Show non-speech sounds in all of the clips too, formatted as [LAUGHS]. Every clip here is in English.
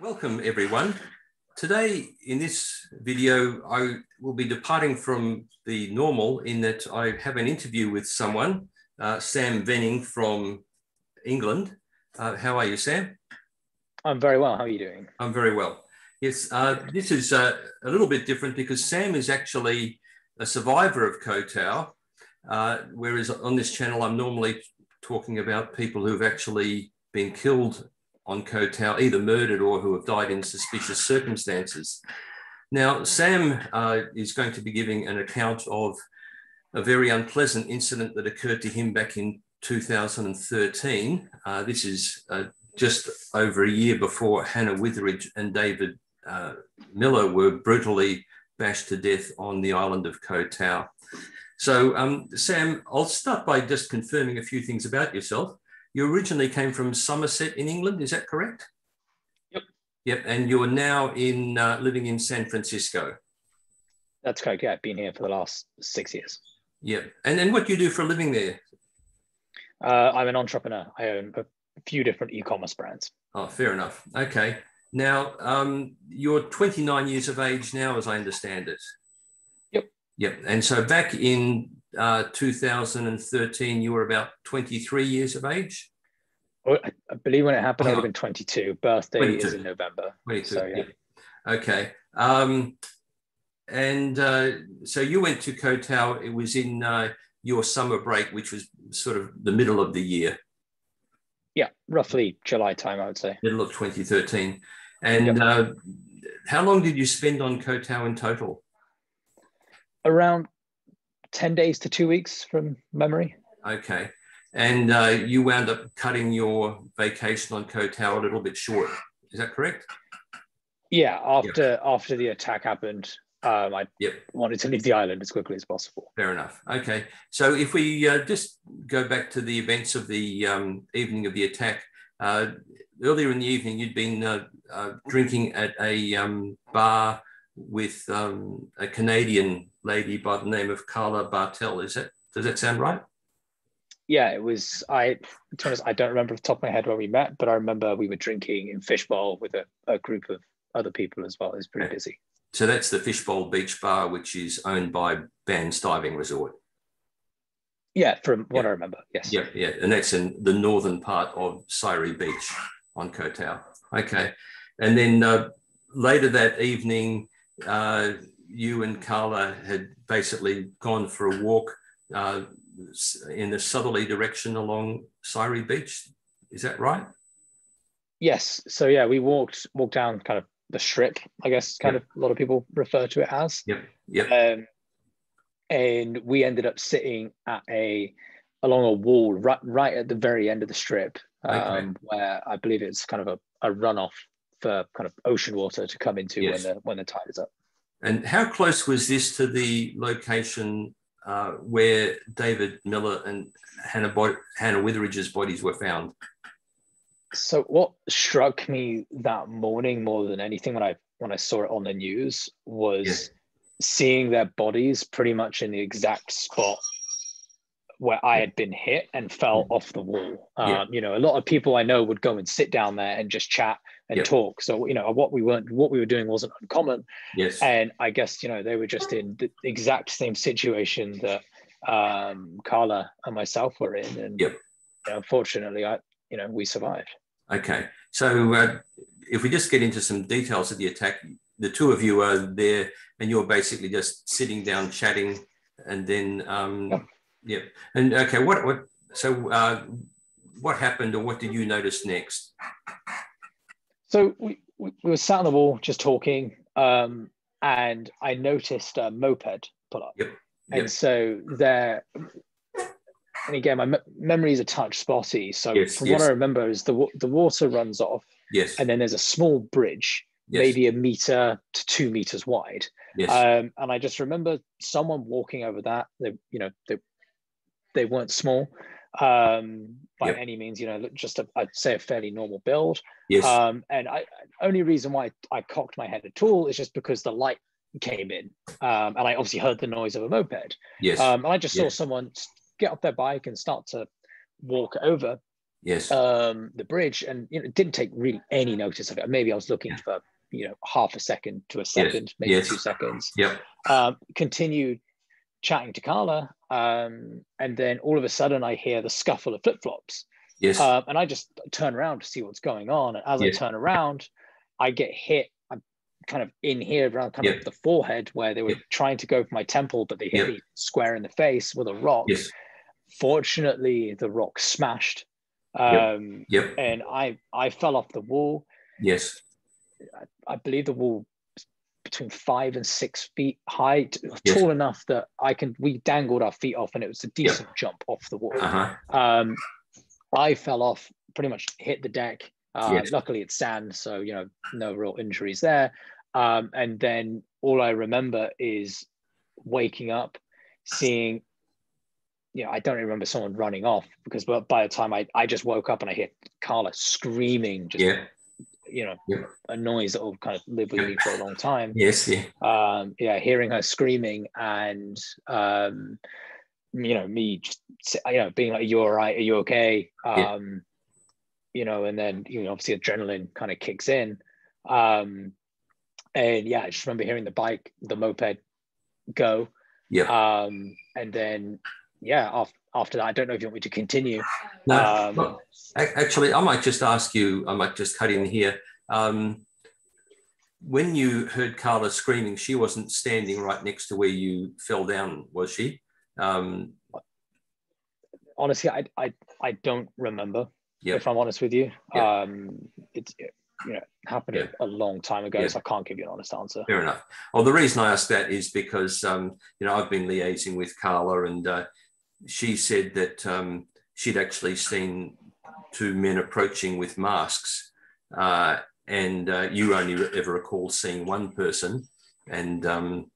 Welcome everyone. Today in this video, I will be departing from the normal in that I have an interview with someone, uh, Sam Venning from England. Uh, how are you, Sam? I'm very well. How are you doing? I'm very well. Yes, uh, this is uh, a little bit different because Sam is actually a survivor of Koh uh, whereas on this channel, I'm normally talking about people who've actually been killed on Koh Tao, either murdered or who have died in suspicious circumstances. Now, Sam uh, is going to be giving an account of a very unpleasant incident that occurred to him back in 2013. Uh, this is uh, just over a year before Hannah Witheridge and David uh, Miller were brutally bashed to death on the island of Koh. So, um, Sam, I'll start by just confirming a few things about yourself you originally came from Somerset in England, is that correct? Yep. Yep, and you're now in uh, living in San Francisco. That's correct. Yeah, I've been here for the last six years. Yep. And then what do you do for a living there? Uh, I'm an entrepreneur. I own a few different e-commerce brands. Oh, fair enough. Okay. Now, um, you're 29 years of age now, as I understand it. Yep. Yep. And so back in uh, 2013, you were about 23 years of age. Well, I believe when it happened, oh. I would have been 22. Birthday 22. is in November. 22. So, yeah. yeah. Okay. Um, and uh, so you went to Koh It was in uh, your summer break, which was sort of the middle of the year. Yeah, roughly July time, I would say. Middle of 2013. And yep. uh, how long did you spend on Koh in total? Around 10 days to two weeks from memory. Okay. And uh, you wound up cutting your vacation on Koh Tao a little bit short. Is that correct? Yeah. After yep. after the attack happened, um, I yep. wanted to leave the island as quickly as possible. Fair enough. Okay. So if we uh, just go back to the events of the um, evening of the attack, uh, earlier in the evening, you'd been uh, uh, drinking at a um, bar with um, a Canadian lady by the name of Carla Bartel. Is that does that sound right? Yeah, it was. I to honest, I don't remember off the top of my head where we met, but I remember we were drinking in Fishbowl with a, a group of other people as well. It was pretty busy. So that's the Fishbowl Beach Bar, which is owned by Ban's Diving Resort. Yeah, from what yeah. I remember, yes. Yeah, yeah, and that's in the northern part of Sairee Beach on Koh Tao. Okay, and then uh, later that evening, uh, you and Carla had basically gone for a walk uh, in the southerly direction along Sairee Beach. Is that right? Yes. So yeah, we walked walked down kind of the strip. I guess kind yep. of a lot of people refer to it as. Yep. Yep. Um, and we ended up sitting at a along a wall right right at the very end of the strip, um, okay. where I believe it's kind of a, a runoff for kind of ocean water to come into yes. when the when the tide is up. And how close was this to the location uh, where David Miller and Hannah, Bo- Hannah Witheridge's bodies were found? So what struck me that morning more than anything when I when I saw it on the news was yes. seeing their bodies pretty much in the exact spot where I had been hit and fell mm. off the wall. Um, yeah. You know, a lot of people I know would go and sit down there and just chat and yep. talk. So you know what we weren't what we were doing wasn't uncommon. Yes. And I guess you know they were just in the exact same situation that um, Carla and myself were in, and yep. you know, unfortunately, I you know we survived. Okay, so uh, if we just get into some details of the attack, the two of you are there, and you're basically just sitting down chatting, and then um, yep. yeah, and okay, what what so. Uh, what happened or what did you notice next? So we, we, we were sat on the wall just talking, um, and I noticed a moped pull up. Yep. And yep. so there, and again, my me- memory is a touch spotty. So yes, from yes. what I remember, is the the water runs off. Yes. And then there's a small bridge, yes. maybe a meter to two meters wide. Yes. Um, and I just remember someone walking over that. They, you know, they they weren't small um, by yep. any means. You know, just a, I'd say a fairly normal build. Yes. Um, and I only reason why I cocked my head at all is just because the light came in, um, and I obviously heard the noise of a moped. Yes. Um, and I just saw yes. someone get off their bike and start to walk over. Yes. Um, the bridge, and you know, didn't take really any notice of it. Maybe I was looking for you know half a second to a second, yes. maybe yes. two seconds. Yep. Um, continued chatting to Carla, um, and then all of a sudden I hear the scuffle of flip flops. Yes. Um, and I just turn around to see what's going on. And as yes. I turn around, I get hit. I'm kind of in here around kind yep. of the forehead where they were Yep. trying to go for my temple, but they hit Yep. me square in the face with a rock. yes. Fortunately, the rock smashed. Um, Yep. and I I fell off the wall. Yes. I believe the wall between five and six feet high, Yes. tall enough that I can. We dangled our feet off, and it was a decent jump off the wall. Uh huh. Um, I fell off, pretty much hit the deck. Uh, Yes. Luckily, it's sand, so you know no real injuries there. Um, and then all I remember is waking up, seeing. You know, I don't remember someone running off because by by the time I, I just woke up and I hear Carla screaming, just Yeah. You know, Yeah. a noise that will kind of live with me for a long time. Yes. Yeah. Um, yeah, hearing her screaming and um, you know, me just you know, being like, "You're all right? Are you okay?" Yeah. Um, you know, and then you know, obviously adrenaline kind of kicks in. Um, and yeah, I just remember hearing the bike, the moped go. Yeah. Um, and then yeah, after, after that, I don't know if you want me to continue. No, Um, well, actually, I might just ask you, I might just cut in here. Um, when you heard Carla screaming, she wasn't standing right next to where you fell down, was she? Um, honestly, I I I don't remember. Yep. If I'm honest with you, Yeah. um, it's you know happened a, long time ago, so I can't give you an honest answer. fair enough. Well, the reason I ask that is because, um, you know, I've been liaising with Carla and uh, she said that um, she'd actually seen two men approaching with masks. Uh, and uh, you only ever recall seeing one person. And um,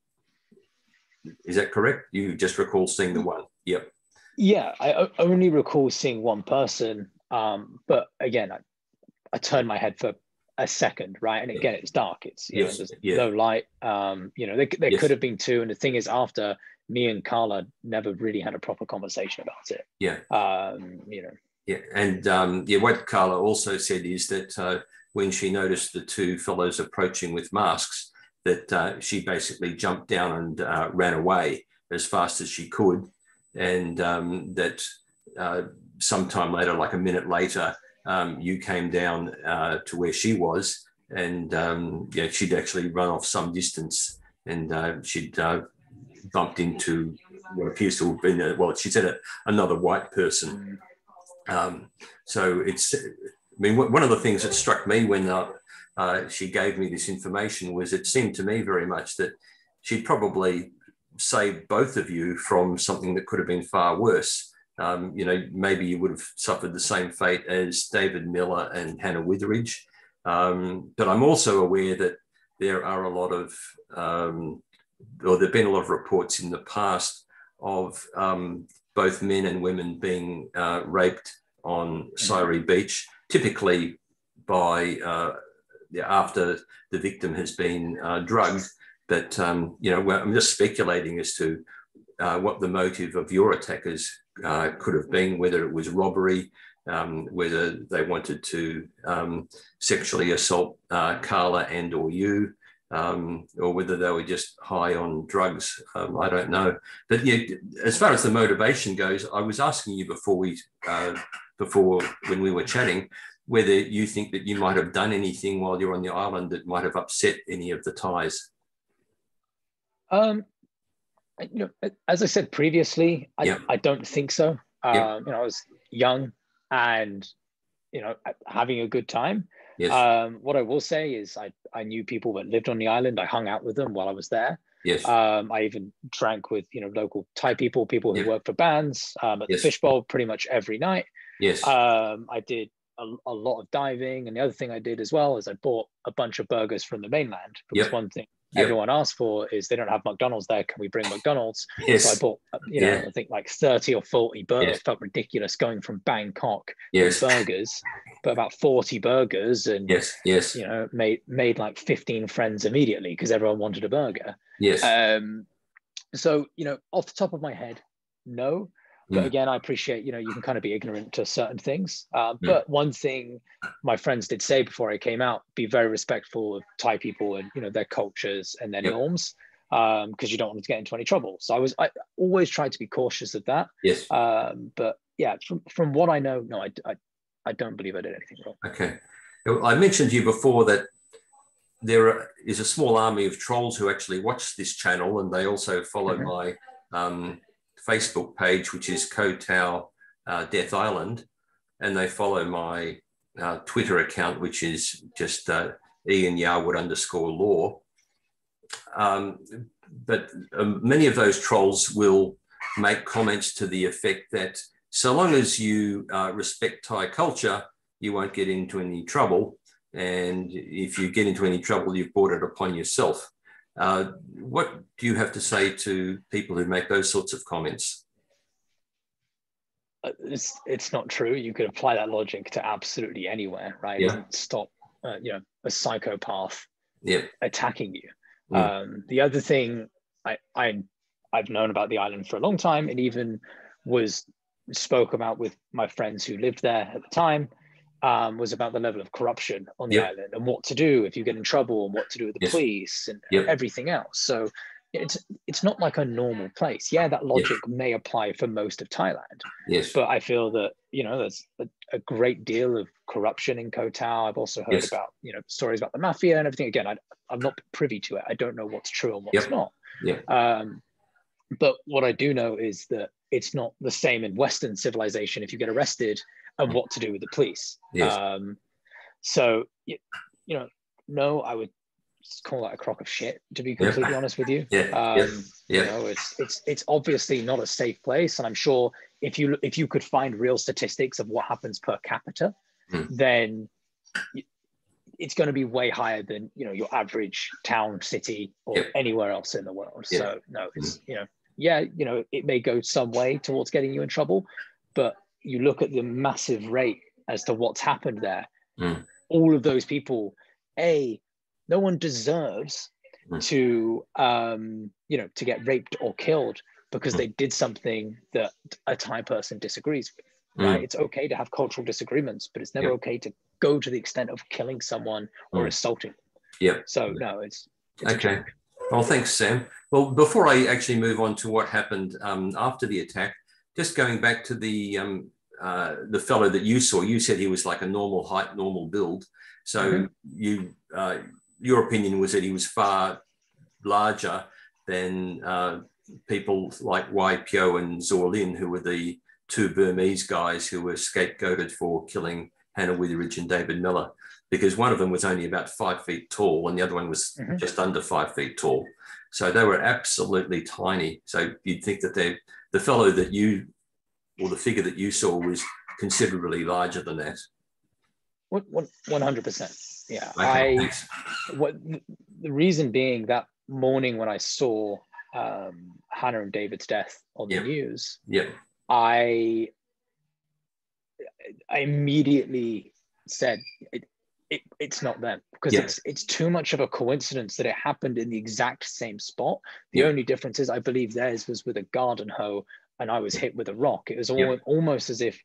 is that correct? You just recall seeing the one. Yep. Yeah, I only recall seeing one person, um, but again, I, I turned my head for a second, right? And again, it's dark. It's you Yes, know, there's yeah. no light. Um, you know, there, there Yes. could have been two, and the thing is, after me and Carla never really had a proper conversation about it. Yeah. Um, you know, Yeah, and um, yeah, what Carla also said is that uh, when she noticed the two fellows approaching with masks, that uh, she basically jumped down and uh, ran away as fast as she could, and um, that uh, sometime later, like a minute later, um, you came down uh, to where she was, and um, yeah, she'd actually run off some distance, and uh, she'd uh, bumped into what appears to have been, a, well, she said a, another white person. Um, so it's, I mean, one of the things that struck me when uh, uh, she gave me this information was it seemed to me very much that she'd probably saved both of you from something that could have been far worse. Um, you know, maybe you would have suffered the same fate as David Miller and Hannah Witheridge. Um, but I'm also aware that there are a lot of, um, or there have been a lot of reports in the past of um, both men and women being uh, raped on Sairee Beach, typically by uh, after the victim has been uh, drugged. But um, you know, I'm just speculating as to uh, what the motive of your attackers uh, could have been, whether it was robbery, um, whether they wanted to um, sexually assault uh, Carla and or you, um, or whether they were just high on drugs. Um, I don't know. But yeah, as far as the motivation goes, I was asking you before we, uh, before when we were chatting, whether you think that you might have done anything while you're on the island that might have upset any of the Thais. Um, you know, as I said previously, I. I don't think so. Um. You know, I was young and you know having a good time. Yes. Um, what I will say is, I I knew people that lived on the island. I hung out with them while I was there. yes. Um, I even drank with you know local Thai people, people who Yeah. work for Ban's um, at Yes. the fishbowl pretty much every night. yes. Um, I did a, a lot of diving, and the other thing I did as well is I bought a bunch of burgers from the mainland because Yep. one thing Yep. everyone asked for is they don't have McDonald's there. Can we bring McDonald's? yes. [LAUGHS] So I bought, uh, you know, Yeah. I think like 30 or 40 burgers. Yeah. Felt ridiculous going from Bangkok yes. with burgers, but about 40 burgers and, Yes. Yes. you know, made, made like 15 friends immediately because everyone wanted a burger. Yes. Um, so, you know, off the top of my head, no. But again, I appreciate, you know, you can kind of be ignorant to certain things. Uh, but one thing my friends did say before I came out, be very respectful of Thai people and, you know, their cultures and their norms because um, you don't want to get into any trouble. So I was, I always tried to be cautious of that. Yes. Um, but yeah, from, from what I know, no, I, I, I don't believe I did anything wrong. Okay. I mentioned to you before that there is a small army of trolls who actually watch this channel and they also follow mm-hmm. my um, Facebook page, which is Koh Tao uh, Death Island, and they follow my uh, Twitter account, which is just uh, Ian Yarwood underscore law. Um, but um, many of those trolls will make comments to the effect that so long as you uh, respect Thai culture, you won't get into any trouble. And if you get into any trouble, you've brought it upon yourself. Uh, what do you have to say to people who make those sorts of comments? Uh, it's it's not true. You could apply that logic to absolutely anywhere, right? Yeah. Stop, uh, you know, a psychopath yeah. attacking you. Mm. Um, the other thing I, I I've known about the island for a long time, and even was spoke about with my friends who lived there at the time um, was about the level of corruption on the yep. island and what to do if you get in trouble and what to do with the yes. police and yep. everything else. So it's it's not like a normal place. Yeah, that logic yes. may apply for most of Thailand. Yes. But I feel that you know there's a, a great deal of corruption in Koh Tao. I've also heard yes. about you know stories about the mafia and everything. Again, I, I'm not privy to it. I don't know what's true and what's yep. not. Yeah. Um, but what I do know is that it's not the same in Western civilization. If you get arrested, and what to do with the police. Yes. Um, so you, you know, no, I would call that a crock of shit. To be completely yeah. honest with you, [LAUGHS] yeah, um, yeah. yeah. You know, it's it's it's obviously not a safe place, and I'm sure if you if you could find real statistics of what happens per capita, mm. then it's going to be way higher than you know your average town, city, or anywhere else in the world. So no, it's mm. you know, yeah, you know, it may go some way towards getting you in trouble, but you look at the massive rate as to what's happened there. Mm. All of those people, a, no one deserves mm. to, um, you know, to get raped or killed because mm. they did something that a Thai person disagrees with. Right? Mm. It's okay to have cultural disagreements, but it's never yeah. okay to go to the extent of killing someone or mm. assaulting. Yeah. So no, it's, it's okay. Well, thanks, Sam. Well, before I actually move on to what happened um, after the attack, just going back to the um, uh, the fellow that you saw, you said he was like a normal height, normal build. So mm-hmm. you uh, your opinion was that he was far larger than uh, people like Wai Phyo and Zaw Lin, who were the two Burmese guys who were scapegoated for killing Hannah Witheridge and David Miller, because one of them was only about five feet tall and the other one was mm-hmm. just under five feet tall. So they were absolutely tiny. So you'd think that they the fellow that you or the figure that you saw was considerably larger than that. One hundred percent. Yeah, okay, I. Thanks. What the reason being that morning when I saw um, Hannah and David's death on yep. the news, yeah, I I immediately said it, it, it's not them because it's it's too much of a coincidence that it happened in the exact same spot. The only difference is I believe theirs was with a garden hoe and I was hit with a rock. It was all, almost as if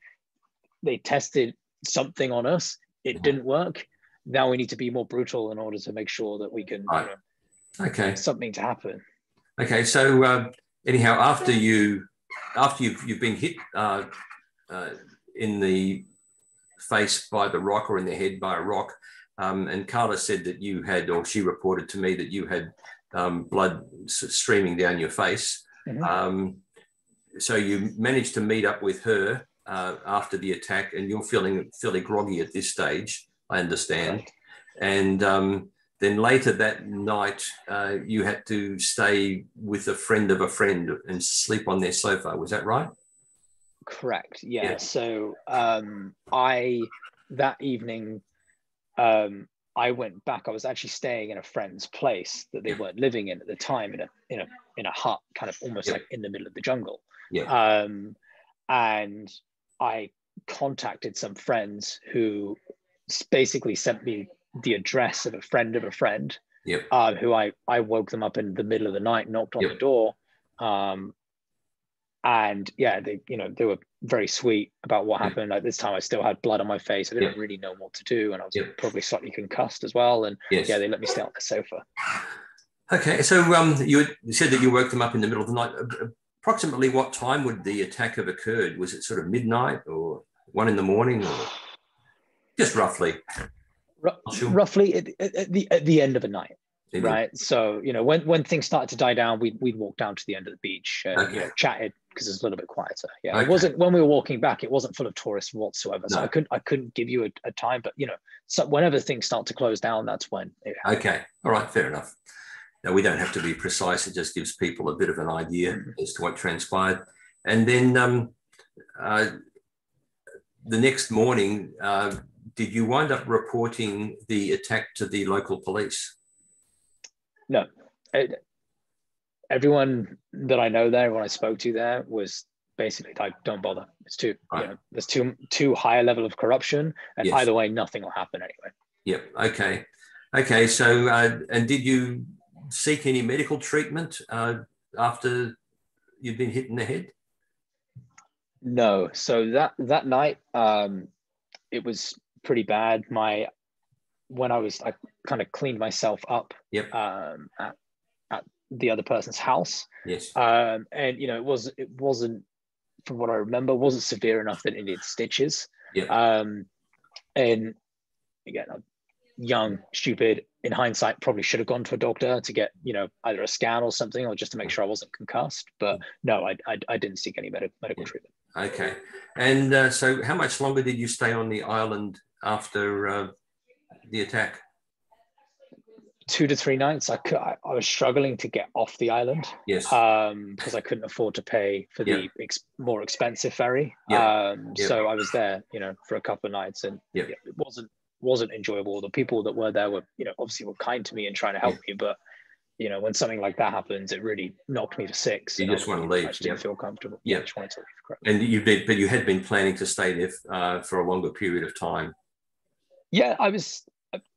they tested something on us. It mm-hmm. didn't work. Now we need to be more brutal in order to make sure that we can. Right. You know, okay. Something to happen. Okay. So um, anyhow, after you, after you've you've been hit uh, uh, in the face by the rock or in the head by a rock, um, and Carla said that you had, or she reported to me that you had um, blood streaming down your face. Mm-hmm. Um, so you managed to meet up with her uh, after the attack, and you're feeling fairly groggy at this stage, I understand. Right. And um, then later that night, uh, you had to stay with a friend of a friend and sleep on their sofa. Was that right? Correct. Yeah. yeah. So um, I that evening, um, I went back. I was actually staying in a friend's place that they weren't living in at the time, in a in a in a hut, kind of almost yeah. like in the middle of the jungle. Yeah. Um, and I contacted some friends who basically sent me the address of a friend of a friend. Yep. Uh, who I, I woke them up in the middle of the night, knocked on yep. the door, um, and yeah, they you know they were very sweet about what happened. Like this time, I still had blood on my face. I didn't yeah. really know what to do, and I was yeah. probably slightly concussed as well. And yes. yeah, they let me stay on the sofa. Okay, so um, you, said that you woke them up in the middle of the night. Approximately what time would the attack have occurred? Was it sort of midnight or one in the morning, or just roughly? R- sure. Roughly at, at, the at the end of the night. Right. So, you know, when, when things started to die down, we'd, we'd walk down to the end of the beach, uh, okay. you know, chatted because it's a little bit quieter. Yeah. Okay. It wasn't, when we were walking back, it wasn't full of tourists whatsoever. So no. I couldn't, I couldn't give you a, a, time, but, you know, so whenever things start to close down, that's when. okay. All right. Fair enough. Now, we don't have to be precise. It just gives people a bit of an idea mm-hmm. as to what transpired. And then um, uh, the next morning, uh, did you wind up reporting the attack to the local police? No, it, everyone that I know there, when I spoke to there, was basically like, "Don't bother. It's too, right. you know, there's too too high a level of corruption, and yes. either way, nothing will happen anyway." Yep. Okay. Okay. So, uh, and did you seek any medical treatment uh, after you'd been hit in the head? No. So that that night, um, it was pretty bad. My when I was I kind of cleaned myself up yep. um, at, at the other person's house. Yes. Um, and you know, it was it wasn't from what I remember, wasn't severe enough that it needed stitches. Yep. Um, and again, I'm young, stupid. In hindsight, probably should have gone to a doctor to get you know either a scan or something, or just to make sure I wasn't concussed. But no, I I, I didn't seek any medical medical treatment. Okay. And uh, so, how much longer did you stay on the island after uh, the attack? Two to three nights. I, could, I, I was struggling to get off the island. Yes. Um, because I couldn't afford to pay for the ex- more expensive ferry. Yeah. Um, so I was there, you know, for a couple of nights, and yeah. it wasn't wasn't enjoyable. The people that were there were, you know, obviously were kind to me and trying to help me, but you know, when something like that happens, it really knocked me to six. You just want to leave. I just didn't feel comfortable. Yeah, I just wanted to leave. Correct. And you did, but you had been planning to stay there uh, for a longer period of time. Yeah, I was.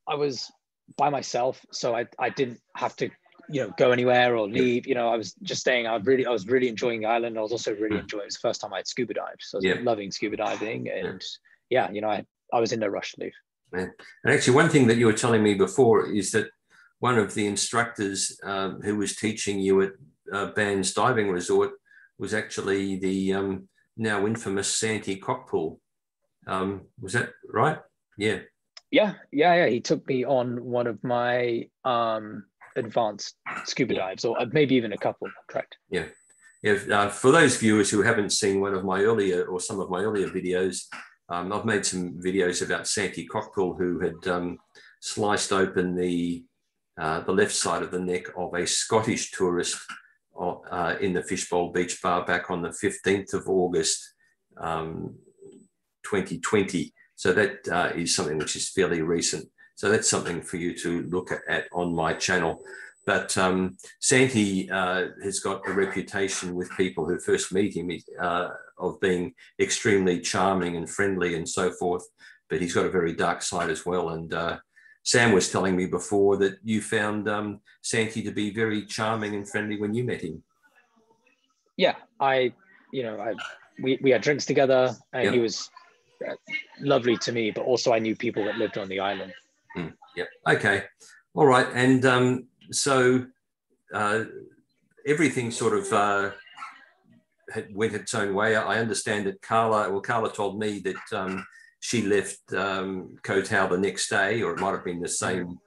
I was by myself, so I I didn't have to you know go anywhere or leave. You know, I was just staying. I really I was really enjoying the island. I was also really mm. enjoying. It was the first time I had scuba dived, so I was yeah. loving scuba diving. And yeah. yeah, you know, I I was in no rush to leave. And actually, one thing that you were telling me before is that one of the instructors um, who was teaching you at uh, Ban's Diving Resort was actually the um, now infamous Santi Khokpool. Um, was that right? Yeah. Yeah, yeah, yeah. He took me on one of my um, advanced scuba dives, or maybe even a couple. Correct. Yeah. Yeah, uh, for those viewers who haven't seen one of my earlier or some of my earlier videos, um, I've made some videos about Santi Khokpool, who had um, sliced open the uh, the left side of the neck of a Scottish tourist uh, in the Fishbowl Beach Bar back on the 15th of August um, 2020. So that uh, is something which is fairly recent. So that's something for you to look at, on my channel. But um, Santi uh, has got a reputation with people who first meet him uh, of being extremely charming and friendly and so forth. But he's got a very dark side as well. And uh, Sam was telling me before that you found um, Santi to be very charming and friendly when you met him. Yeah, I, you know, I, we, we had drinks together and yep. he was lovely to me, but also I knew people that lived on the island. Mm, yep. Okay. All right. And um, so uh, everything sort of uh, went its own way. I understand that Carla, well, Carla told me that um, she left um, Koh Tao the next day, or it might have been the same.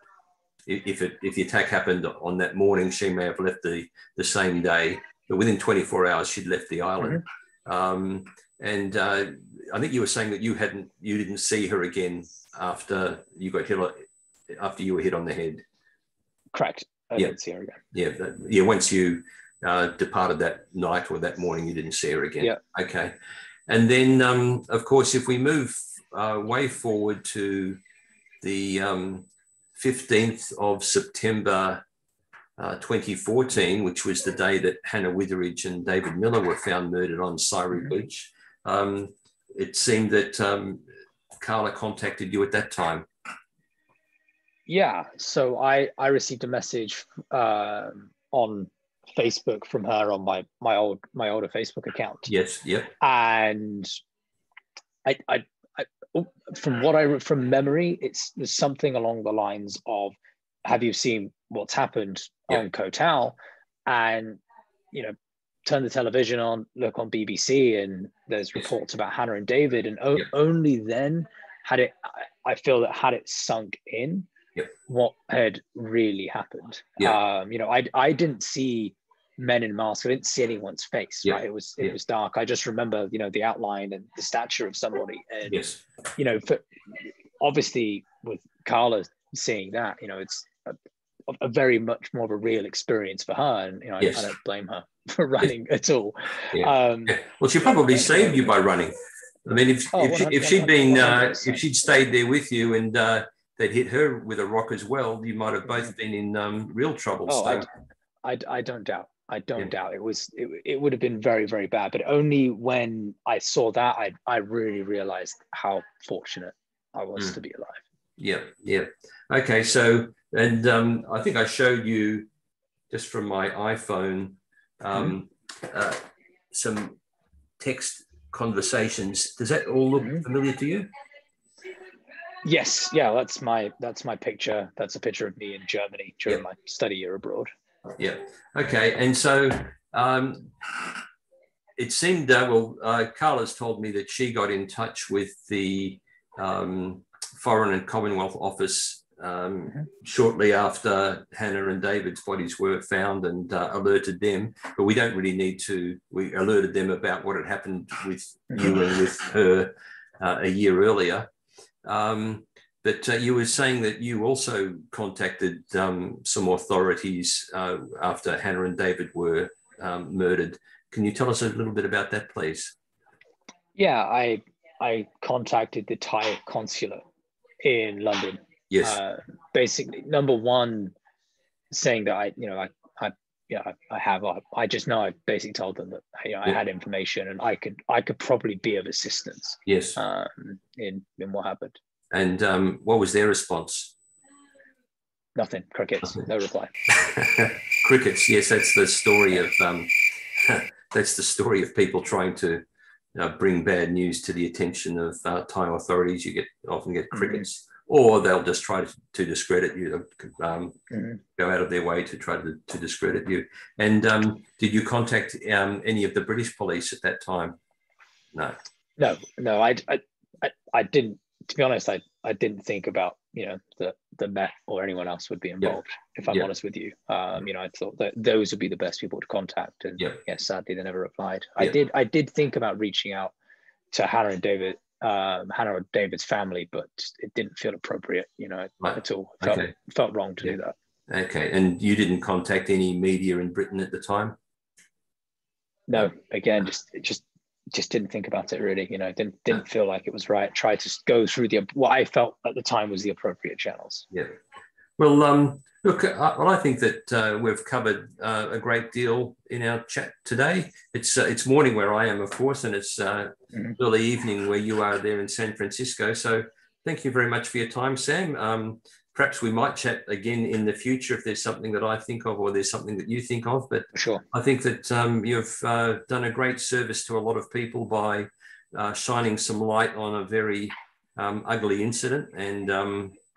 If it if the attack happened on that morning, she may have left the the same day. But within 24 hours, she'd left the island. Mm-hmm. Um, and uh, I think you were saying that you hadn't, you didn't see her again after you got hit, after you were hit on the head. Correct. I yeah. didn't see her again. Yeah, yeah. Once you uh, departed that night or that morning, you didn't see her again. Yeah. Okay. And then, um, of course, if we move uh, way forward to the um, 15th of September uh, 2014, which was the day that Hannah Witheridge and David Miller were found murdered on Sairee mm-hmm. Beach. Um, it seemed that um, Carla contacted you at that time. Yeah, so I I received a message uh, on Facebook from her on my my old my older Facebook account. Yes. Yep. And I, I, I from what I from memory, it's there's something along the lines of, "Have you seen what's happened yep. on Koh Tao?" And you know, turn the television on, look on BBC, and there's reports about Hannah and David, and o- only then had it. I feel that had it sunk in yep. what had really happened. Yep. Um, you know, I I didn't see men in masks. I didn't see anyone's face. Yeah. Right, it was it Yeah. was dark. I just remember, you know, the outline and the stature of somebody, and Yes. you know, for, obviously with Carla seeing that, you know, it's a, a very much more of a real experience for her, and you know, I- Yes. I, don't blame her [LAUGHS] for running at all. Yeah. Um, Well, she probably saved you by running. I mean, if Oh, if, she, if she'd been uh, if she'd stayed there with you and uh, they'd hit her with a rock as well, you might have both been in um, real trouble. Oh, so, I, I don't doubt. I don't Yeah. doubt it was it, it would have been very very bad. But only when I saw that I I really realized how fortunate I was Mm. to be alive. yeah, yeah. Okay, so and um, I think I showed you just from my iPhone um, Mm-hmm. uh, some text conversations. Does that all look Mhm. familiar to you? Yes, yeah, that's my that's my picture. That's a picture of me in Germany during Yeah. my study year abroad. Yeah. Okay. And so um, it seemed, uh, well, uh, Carla's told me that she got in touch with the um, Foreign and Commonwealth Office um, Mhm. shortly after Hannah and David's bodies were found and uh, alerted them. But we don't really need to, we alerted them about what had happened with you and with her uh, a year earlier. Um, but uh, you were saying that you also contacted um, some authorities uh, after Hannah and David were um, murdered. Can you tell us a little bit about that, please? Yeah, I I contacted the Thai consulate in London. Yes. Uh, basically, number one, saying that I, you know, I, I, yeah, I, I have, I, I just know I basically told them that you know I Yeah. had information and I could, I could probably be of assistance yes. um, in in what happened. and um, what was their response? Nothing, crickets, Nothing. no reply. [LAUGHS] Crickets. Yes, that's the story of um, [LAUGHS] that's the story of people trying to uh, bring bad news to the attention of uh, Thai authorities. You get often get crickets, or they'll just try to, to discredit you. Um, Mhm. Go out of their way to try to, to discredit you. And um, did you contact um, any of the British police at that time? No. No, no, I, I, I, I didn't. To be honest, I, I didn't think about you know the the Met or anyone else would be involved. If I'm Yeah. honest with you, um, you know, I thought that those would be the best people to contact, and Yeah. yeah, sadly they never replied. I did, I did think about reaching out to Hannah and David, um, Hannah or David's family, but it didn't feel appropriate, you know, Right. at all. It felt Okay. felt wrong to Yeah. do that. Okay. And you didn't contact any media in Britain at the time? No, again, just just just didn't think about it really. You know, didn't didn't feel like it was right. Tried to go through the what I felt at the time was the appropriate channels. Yeah. Well, um, look, I, well, I think that uh, we've covered uh, a great deal in our chat today. It's uh, it's morning where I am, of course, and it's uh, Mhm. early evening where you are there in San Francisco. So, thank you very much for your time, Sam. Um, perhaps we might chat again in the future if there's something that I think of or there's something that you think of. But sure. I think that um, you've uh, done a great service to a lot of people by uh, shining some light on a very um, ugly incident and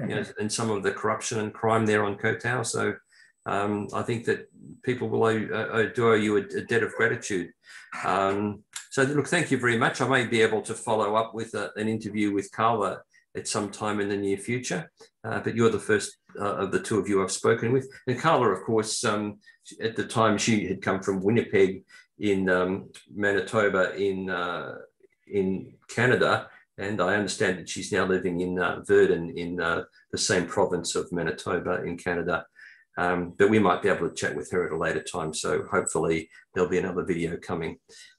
um, you know, and some of the corruption and crime there on Koh Tao. So um, I think that people will owe, uh, do owe you a, a debt of gratitude. Um, so look, thank you very much. I may be able to follow up with a, an interview with Carla at some time in the near future, uh, but you're the first uh, of the two of you I've spoken with. And Carla, of course, um, at the time she had come from Winnipeg in um, Manitoba in uh, in Canada, and I understand that she's now living in uh, Virden in uh, the same province of Manitoba in Canada. Um, but we might be able to chat with her at a later time. So hopefully there'll be another video coming.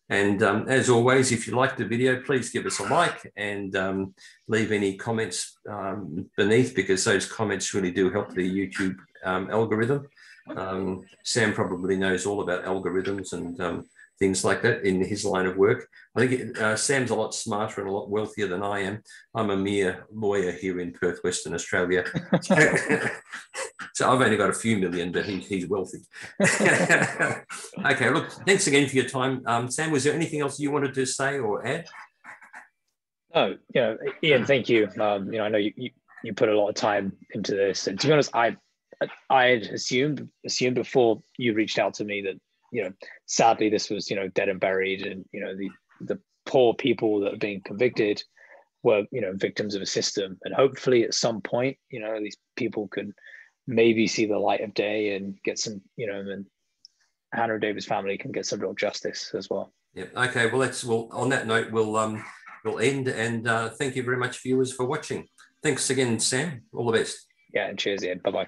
And um, as always, if you like the video, please give us a like and um, leave any comments um, beneath because those comments really do help the YouTube um, algorithm. Um, Sam probably knows all about algorithms and um, things like that in his line of work. I think uh, Sam's a lot smarter and a lot wealthier than I am. I'm a mere lawyer here in Perth, Western Australia. [LAUGHS] So I've only got a few million, but he, he's wealthy. [LAUGHS] okay, look, thanks again for your time. Um, Sam, was there anything else you wanted to say or add? No, you know, Ian, thank you. Um, you know, I know you, you, you put a lot of time into this, and to be honest, I I had assumed assumed before you reached out to me that you know, sadly, this was you know dead and buried, and you know the the poor people that are being convicted were you know victims of a system, and hopefully at some point, you know, these people could maybe see the light of day and get some, you know, and Hannah David's family can get some real justice as well. Yeah. Okay. Well, let's. Well, on that note, we'll um we'll end, and uh, thank you very much, viewers, for watching. Thanks again, Sam. All the best. Yeah, and cheers, Ian. Bye bye.